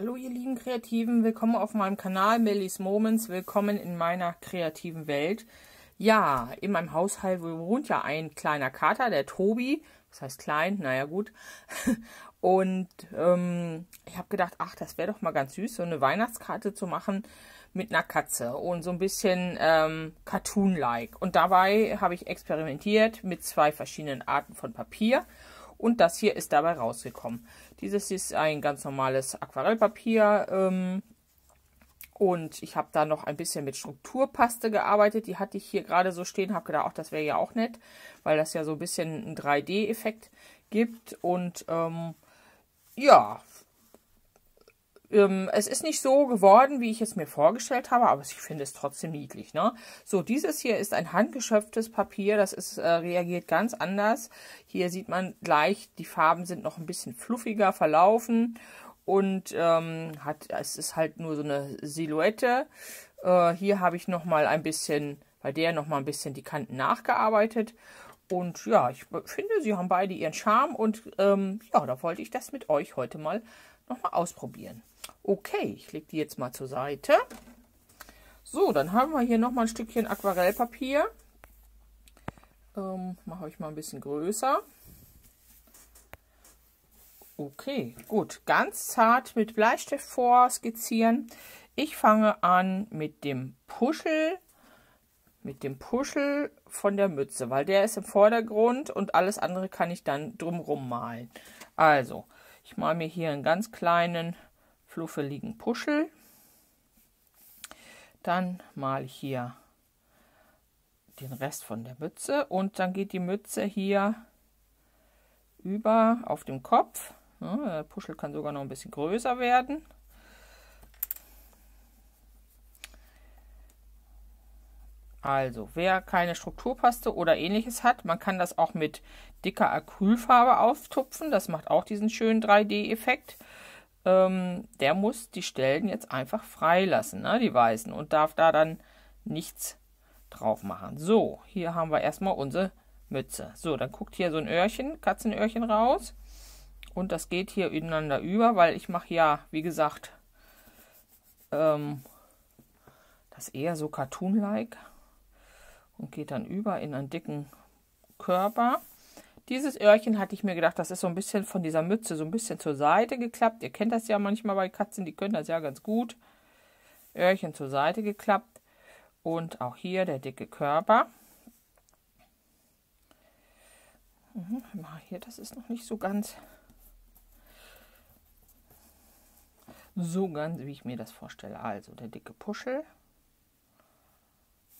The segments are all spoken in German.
Hallo ihr lieben Kreativen, willkommen auf meinem Kanal Mellies Moments, willkommen in meiner kreativen Welt. Ja, in meinem Haushalt wohnt ja ein kleiner Kater, der Tobi, das heißt klein, naja gut. Und ähm, ich habe gedacht, ach, das wäre doch mal ganz süß, so eine Weihnachtskarte zu machen mit einer Katze und so ein bisschen ähm, Cartoon-like. Und dabei habe ich experimentiert mit zwei verschiedenen Arten von Papier und das hier ist dabei rausgekommen. Dieses ist ein ganz normales Aquarellpapier ähm, und ich habe da noch ein bisschen mit Strukturpaste gearbeitet. Die hatte ich hier gerade so stehen, habe gedacht, auch das wäre ja auch nett, weil das ja so ein bisschen einen 3D-Effekt gibt und ähm, ja, ähm, es ist nicht so geworden, wie ich es mir vorgestellt habe, aber ich finde es trotzdem niedlich. Ne? So, dieses hier ist ein handgeschöpftes Papier, das ist, äh, reagiert ganz anders. Hier sieht man gleich, die Farben sind noch ein bisschen fluffiger verlaufen und ähm, hat, es ist halt nur so eine Silhouette. Äh, hier habe ich noch mal ein bisschen, bei der noch mal ein bisschen die Kanten nachgearbeitet. Und ja, ich finde, sie haben beide ihren Charme und ähm, ja, da wollte ich das mit euch heute mal noch mal ausprobieren. Okay, ich lege die jetzt mal zur Seite. So, dann haben wir hier noch mal ein Stückchen Aquarellpapier. Ähm, Mache ich mal ein bisschen größer. Okay, gut. Ganz zart mit Bleistift vorskizzieren. Ich fange an mit dem Puschel, mit dem Puschel von der Mütze, weil der ist im Vordergrund und alles andere kann ich dann drumrum malen. Also, ich male mir hier einen ganz kleinen fluffeligen Puschel. Dann male ich hier den Rest von der Mütze und dann geht die Mütze hier über auf dem Kopf. Der Puschel kann sogar noch ein bisschen größer werden. Also, wer keine Strukturpaste oder ähnliches hat, man kann das auch mit dicker Acrylfarbe auftupfen. Das macht auch diesen schönen 3D-Effekt ähm, der muss die Stellen jetzt einfach freilassen, ne, die weißen, und darf da dann nichts drauf machen. So, hier haben wir erstmal unsere Mütze. So, dann guckt hier so ein Öhrchen, Katzenöhrchen raus. Und das geht hier ineinander über, weil ich mache ja, wie gesagt, ähm, das eher so Cartoon-like und geht dann über in einen dicken Körper. Dieses Öhrchen hatte ich mir gedacht, das ist so ein bisschen von dieser Mütze so ein bisschen zur Seite geklappt. Ihr kennt das ja manchmal bei Katzen, die können das ja ganz gut. Öhrchen zur Seite geklappt. Und auch hier der dicke Körper. Mhm, hier, das ist noch nicht so ganz so ganz, wie ich mir das vorstelle. Also der dicke Puschel.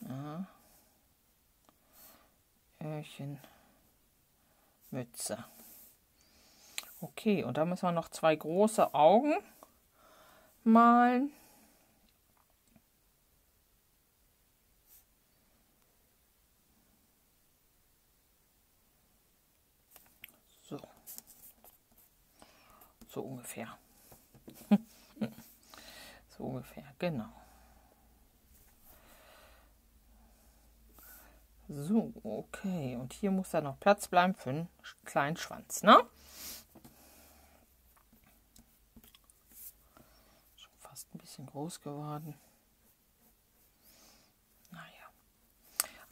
Ja. Öhrchen. Mütze. Okay, und da müssen wir noch zwei große Augen malen. So. So ungefähr. so ungefähr, genau. So, okay. Und hier muss da noch Platz bleiben für einen kleinen Schwanz, ne? Schon fast ein bisschen groß geworden. Naja.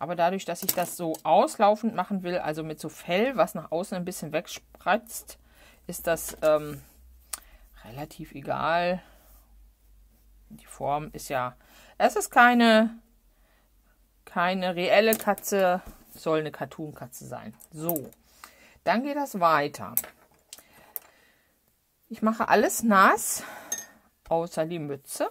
Aber dadurch, dass ich das so auslaufend machen will, also mit so Fell, was nach außen ein bisschen wegspratzt, ist das ähm, relativ egal. Die Form ist ja, es ist keine keine reelle Katze, soll eine Cartoon-Katze sein. So, dann geht das weiter. Ich mache alles nass, außer die Mütze.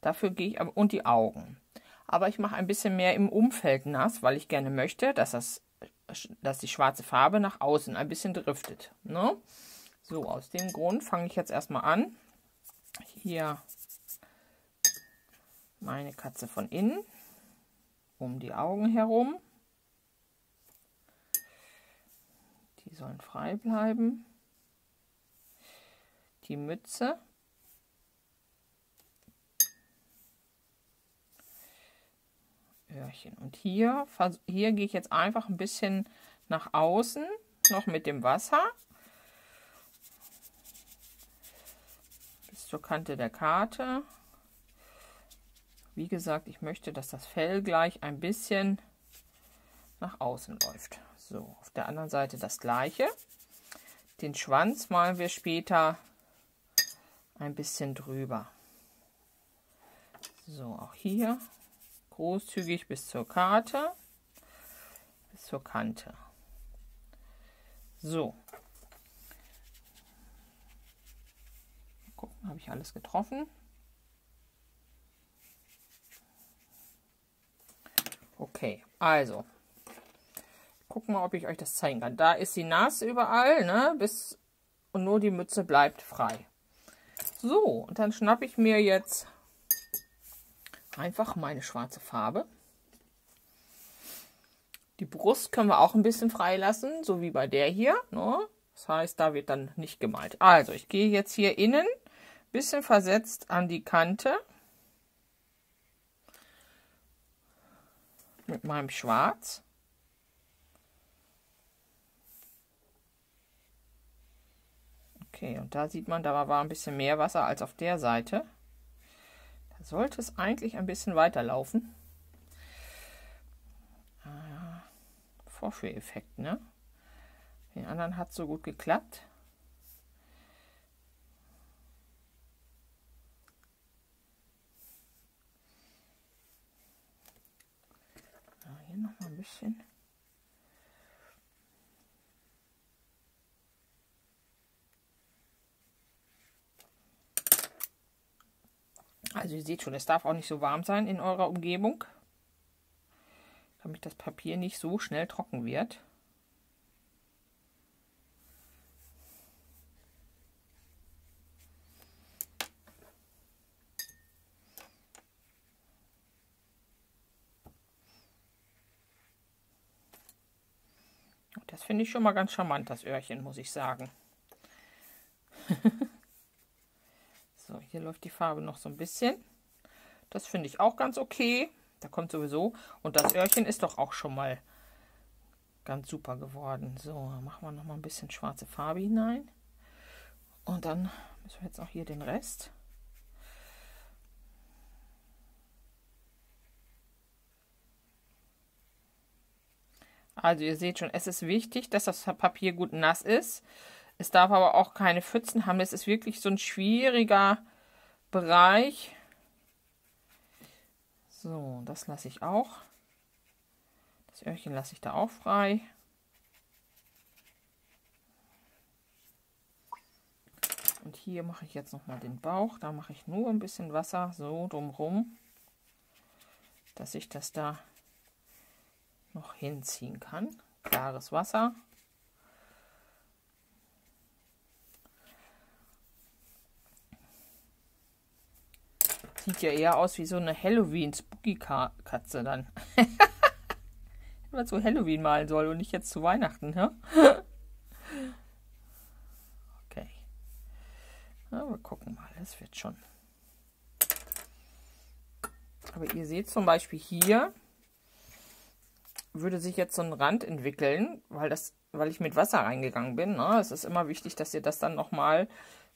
Dafür gehe ich und die Augen. Aber ich mache ein bisschen mehr im Umfeld nass, weil ich gerne möchte, dass, das, dass die schwarze Farbe nach außen ein bisschen driftet. Ne? So, aus dem Grund fange ich jetzt erstmal an. Hier meine Katze von innen um die Augen herum. Die sollen frei bleiben. Die Mütze. Öhrchen. Und hier, hier gehe ich jetzt einfach ein bisschen nach außen, noch mit dem Wasser. bis zur Kante der Karte. Wie gesagt, ich möchte, dass das Fell gleich ein bisschen nach außen läuft. So, auf der anderen Seite das gleiche. Den Schwanz malen wir später ein bisschen drüber. So, auch hier großzügig bis zur Karte, bis zur Kante. So. Gucken, habe ich alles getroffen? Okay, also. Gucken mal, ob ich euch das zeigen kann. Da ist die Nase überall, ne? Bis, und nur die Mütze bleibt frei. So, und dann schnappe ich mir jetzt einfach meine schwarze Farbe. Die Brust können wir auch ein bisschen freilassen, so wie bei der hier. Ne? Das heißt, da wird dann nicht gemalt. Also, ich gehe jetzt hier innen, bisschen versetzt an die Kante. Mit meinem Schwarz. Okay, und da sieht man, da war ein bisschen mehr Wasser als auf der Seite. Da sollte es eigentlich ein bisschen weiterlaufen. Ah, Vorführeffekt, ne? Den anderen hat so gut geklappt. Bisschen. Also ihr seht schon, es darf auch nicht so warm sein in eurer Umgebung, damit das Papier nicht so schnell trocken wird. Das finde ich schon mal ganz charmant, das Öhrchen, muss ich sagen. so, hier läuft die Farbe noch so ein bisschen. Das finde ich auch ganz okay. Da kommt sowieso. Und das Öhrchen ist doch auch schon mal ganz super geworden. So, machen wir noch mal ein bisschen schwarze Farbe hinein. Und dann müssen wir jetzt auch hier den Rest. Also ihr seht schon, es ist wichtig, dass das Papier gut nass ist. Es darf aber auch keine Pfützen haben. Es ist wirklich so ein schwieriger Bereich. So, das lasse ich auch. Das Öhrchen lasse ich da auch frei. Und hier mache ich jetzt noch mal den Bauch. Da mache ich nur ein bisschen Wasser so drumherum, dass ich das da noch hinziehen kann. Klares Wasser. Sieht ja eher aus wie so eine Halloween-Spooky-Katze dann. Wenn man zu Halloween malen soll und nicht jetzt zu Weihnachten, ne? okay. Na, wir gucken mal, es wird schon. Aber ihr seht zum Beispiel hier, würde sich jetzt so ein Rand entwickeln, weil, das, weil ich mit Wasser reingegangen bin. Ne? Es ist immer wichtig, dass ihr das dann nochmal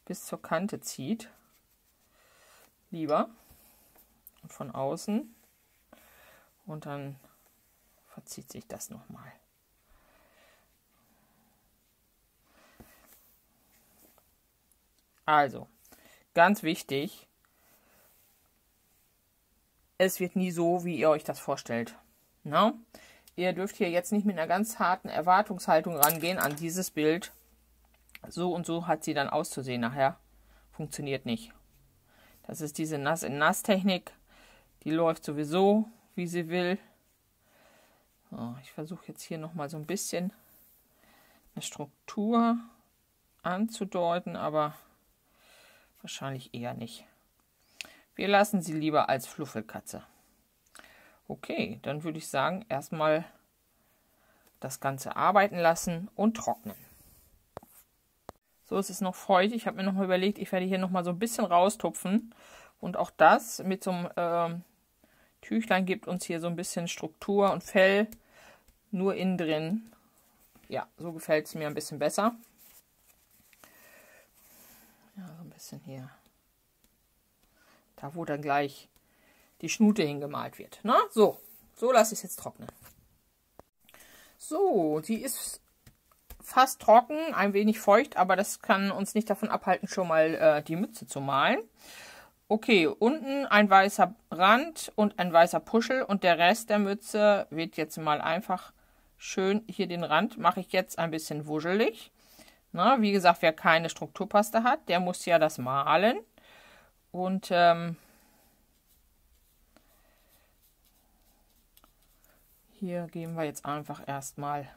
bis zur Kante zieht. Lieber. Und von außen. Und dann verzieht sich das nochmal. Also, ganz wichtig, es wird nie so, wie ihr euch das vorstellt. Na? Ihr dürft hier jetzt nicht mit einer ganz harten Erwartungshaltung rangehen an dieses Bild. So und so hat sie dann auszusehen nachher. Funktioniert nicht. Das ist diese Nass-in-Nass-Technik. Die läuft sowieso, wie sie will. So, ich versuche jetzt hier nochmal so ein bisschen eine Struktur anzudeuten, aber wahrscheinlich eher nicht. Wir lassen sie lieber als Fluffelkatze. Okay, dann würde ich sagen, erstmal das Ganze arbeiten lassen und trocknen. So ist es noch feucht. Ich habe mir noch mal überlegt, ich werde hier noch mal so ein bisschen raustupfen. Und auch das mit so einem äh, Tüchlein gibt uns hier so ein bisschen Struktur und Fell nur innen drin. Ja, so gefällt es mir ein bisschen besser. Ja, so ein bisschen hier Da, wo dann gleich die Schnute hingemalt wird. Na, so. So lasse ich es jetzt trocknen. So, sie ist fast trocken, ein wenig feucht, aber das kann uns nicht davon abhalten, schon mal äh, die Mütze zu malen. Okay, unten ein weißer Rand und ein weißer Puschel und der Rest der Mütze wird jetzt mal einfach schön, hier den Rand mache ich jetzt ein bisschen wuschelig. Na, wie gesagt, wer keine Strukturpaste hat, der muss ja das malen. Und ähm, hier gehen wir jetzt einfach erstmal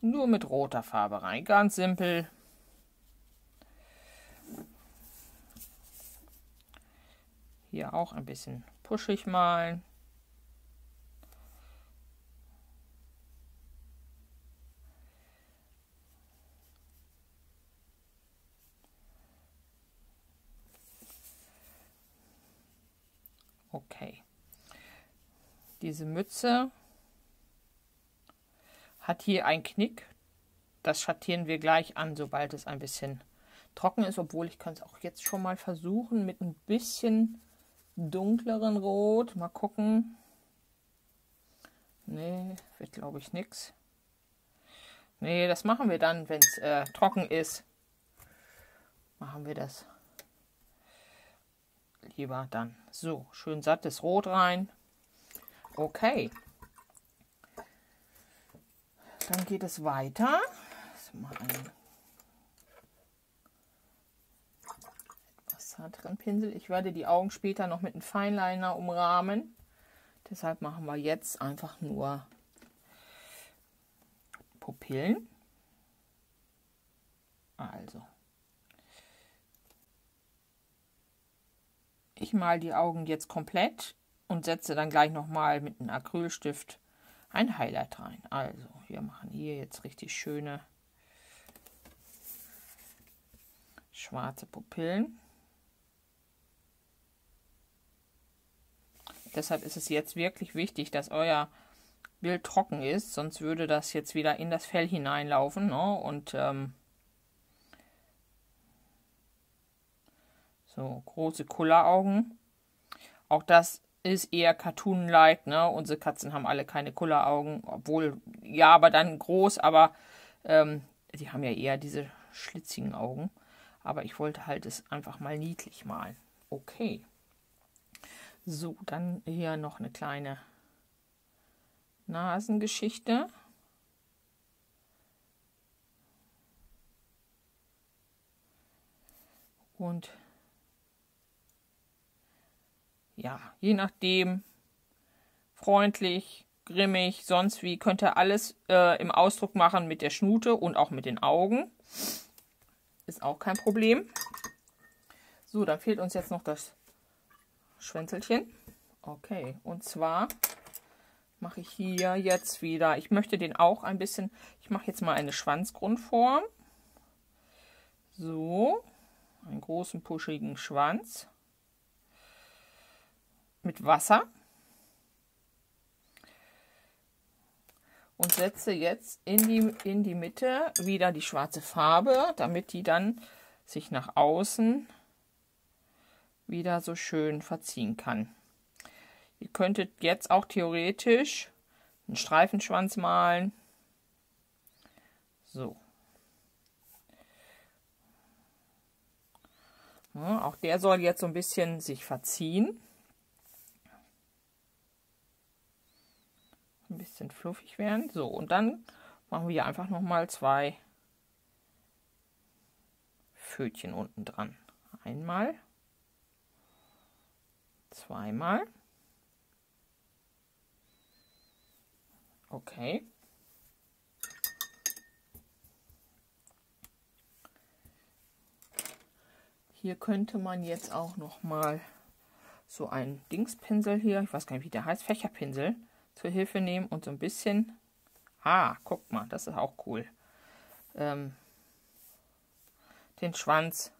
nur mit roter Farbe rein. Ganz simpel. Hier auch ein bisschen puschig malen. Okay. Diese Mütze hat hier einen Knick. Das schattieren wir gleich an, sobald es ein bisschen trocken ist, obwohl ich kann es auch jetzt schon mal versuchen mit ein bisschen dunkleren Rot. Mal gucken. Nee, wird glaube ich nichts. Nee, das machen wir dann, wenn es äh, trocken ist. Machen wir das lieber dann. So, schön sattes Rot rein. Okay. Dann geht es weiter. Mal einen etwas zarteren Pinsel. Ich werde die Augen später noch mit einem Feinliner umrahmen. Deshalb machen wir jetzt einfach nur Pupillen. Also. Ich mal die Augen jetzt komplett und setze dann gleich nochmal mit einem Acrylstift ein Highlight rein. Also, wir machen hier jetzt richtig schöne schwarze Pupillen. Deshalb ist es jetzt wirklich wichtig, dass euer Bild trocken ist, sonst würde das jetzt wieder in das Fell hineinlaufen. Ne? Und ähm, so große Kulleraugen. Auch das ist eher Cartoon-like, ne? Unsere Katzen haben alle keine Kulleraugen, obwohl, ja, aber dann groß, aber ähm, die haben ja eher diese schlitzigen Augen. Aber ich wollte halt es einfach mal niedlich malen. Okay. So, dann hier noch eine kleine Nasengeschichte. Und ja, je nachdem, freundlich, grimmig, sonst wie, könnt ihr alles äh, im Ausdruck machen mit der Schnute und auch mit den Augen. Ist auch kein Problem. So, dann fehlt uns jetzt noch das Schwänzelchen. Okay, und zwar mache ich hier jetzt wieder, ich möchte den auch ein bisschen, ich mache jetzt mal eine Schwanzgrundform. So, einen großen puschigen Schwanz mit Wasser und setze jetzt in die, in die Mitte wieder die schwarze Farbe, damit die dann sich nach außen wieder so schön verziehen kann. Ihr könntet jetzt auch theoretisch einen Streifenschwanz malen. So. Ja, auch der soll jetzt so ein bisschen sich verziehen. Ein bisschen fluffig werden. So, und dann machen wir einfach noch mal zwei Fötchen unten dran. Einmal, zweimal. Okay. Hier könnte man jetzt auch noch mal so ein Dingspinsel hier, ich weiß gar nicht, wie der heißt, Fächerpinsel, zur Hilfe nehmen und so ein bisschen, ah, guck mal, das ist auch cool, ähm, den Schwanz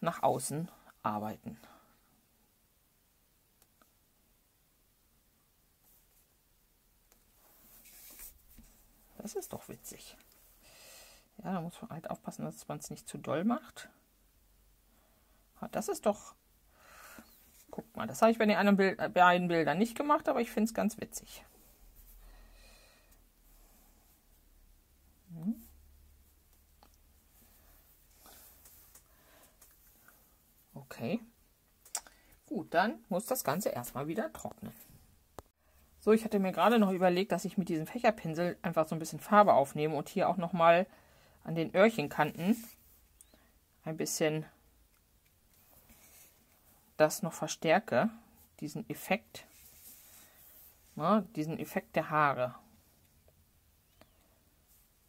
nach außen arbeiten. Das ist doch witzig. Ja, da muss man halt aufpassen, dass man es nicht zu doll macht. Ah, das ist doch Guckt mal, das habe ich bei den anderen Bild, beiden Bildern nicht gemacht, aber ich finde es ganz witzig. Hm. Okay. Gut, dann muss das Ganze erstmal wieder trocknen. So, ich hatte mir gerade noch überlegt, dass ich mit diesem Fächerpinsel einfach so ein bisschen Farbe aufnehme und hier auch nochmal an den Öhrchenkanten ein bisschen das noch verstärke, diesen Effekt, ne, diesen Effekt der Haare.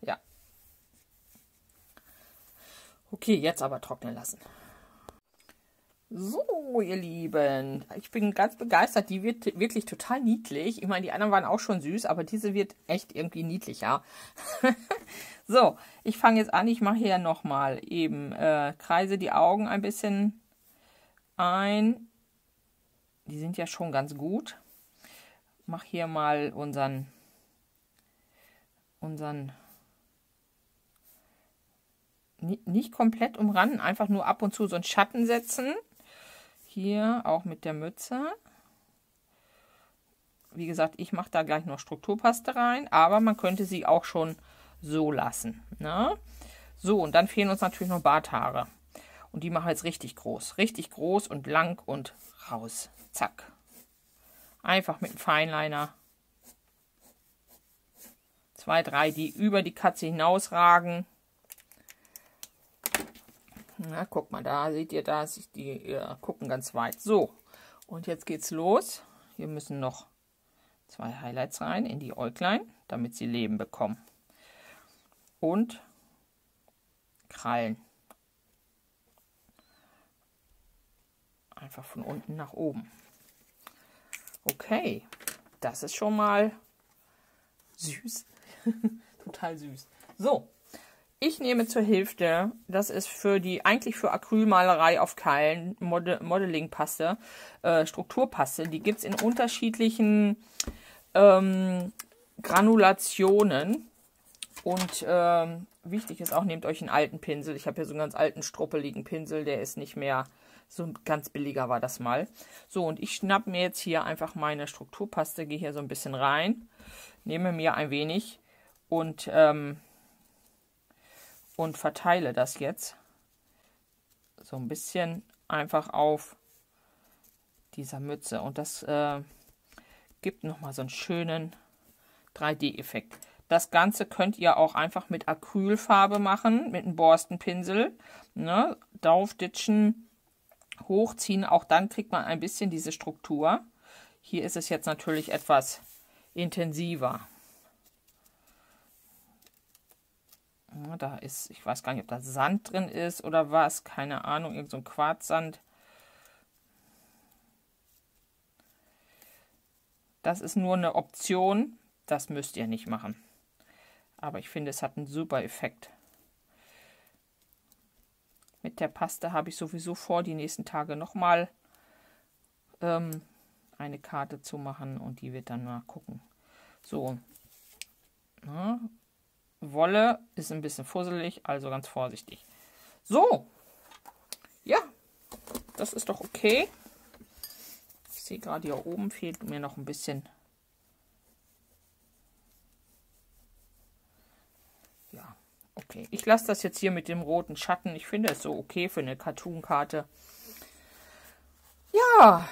Ja. Okay, jetzt aber trocknen lassen. So, ihr Lieben, ich bin ganz begeistert. Die wird wirklich total niedlich. Ich meine, die anderen waren auch schon süß, aber diese wird echt irgendwie niedlicher. so, ich fange jetzt an. Ich mache hier nochmal eben, äh, kreise die Augen ein bisschen ein. Die sind ja schon ganz gut. Mach hier mal unseren, unseren nicht komplett umranden, einfach nur ab und zu so einen Schatten setzen. Hier auch mit der Mütze. Wie gesagt, ich mache da gleich noch Strukturpaste rein, aber man könnte sie auch schon so lassen. Ne? So, und dann fehlen uns natürlich noch Barthaare. Und die mache ich jetzt richtig groß. Richtig groß und lang und raus. Zack. Einfach mit dem Feinliner. Zwei, drei, die über die Katze hinausragen. Na, guck mal, da seht ihr, da sich die äh, gucken ganz weit. So, und jetzt geht's los. Hier müssen noch zwei Highlights rein in die Äuglein, damit sie Leben bekommen. Und Krallen. Einfach von unten nach oben. Okay, das ist schon mal süß. Total süß. So, ich nehme zur Hilfe, das ist für die, eigentlich für Acrylmalerei auf Keilen, Mod Modeling-Paste, äh, Strukturpaste. Die gibt es in unterschiedlichen ähm, Granulationen. Und ähm, wichtig ist auch, nehmt euch einen alten Pinsel. Ich habe hier so einen ganz alten, struppeligen Pinsel, der ist nicht mehr so ganz billiger war das mal. So, und ich schnapp mir jetzt hier einfach meine Strukturpaste, gehe hier so ein bisschen rein, nehme mir ein wenig und ähm, und verteile das jetzt so ein bisschen einfach auf dieser Mütze. Und das äh, gibt nochmal so einen schönen 3D-Effekt. Das Ganze könnt ihr auch einfach mit Acrylfarbe machen, mit einem Borstenpinsel. Ne? Draufditschen, hochziehen. Auch dann kriegt man ein bisschen diese Struktur. Hier ist es jetzt natürlich etwas intensiver. Da ist, ich weiß gar nicht, ob da Sand drin ist oder was, keine Ahnung, irgend so ein Quarzsand. Das ist nur eine Option, das müsst ihr nicht machen. Aber ich finde, es hat einen super Effekt. Mit der Paste habe ich sowieso vor, die nächsten Tage nochmal ähm, eine Karte zu machen und die wird dann mal gucken. So, Na, Wolle ist ein bisschen fusselig, also ganz vorsichtig. So, ja, das ist doch okay. Ich sehe gerade hier oben fehlt mir noch ein bisschen. Okay. Ich lasse das jetzt hier mit dem roten Schatten. Ich finde es so okay für eine Cartoon-Karte. Ja,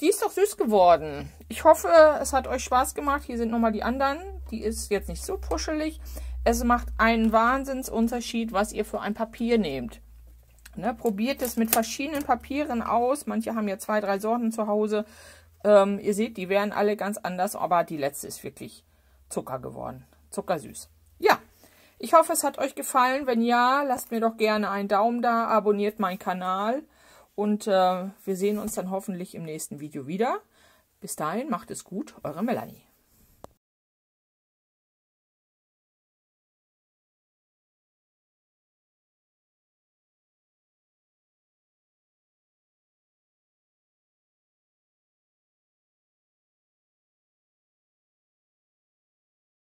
die ist doch süß geworden. Ich hoffe, es hat euch Spaß gemacht. Hier sind nochmal die anderen. Die ist jetzt nicht so puschelig. Es macht einen Wahnsinnsunterschied, was ihr für ein Papier nehmt. Ne, probiert es mit verschiedenen Papieren aus. Manche haben ja zwei, drei Sorten zu Hause. Ähm, ihr seht, die wären alle ganz anders, aber die letzte ist wirklich Zucker geworden. Zuckersüß. Ja, ich hoffe, es hat euch gefallen. Wenn ja, lasst mir doch gerne einen Daumen da, abonniert meinen Kanal und äh, wir sehen uns dann hoffentlich im nächsten Video wieder. Bis dahin, macht es gut, eure Melanie.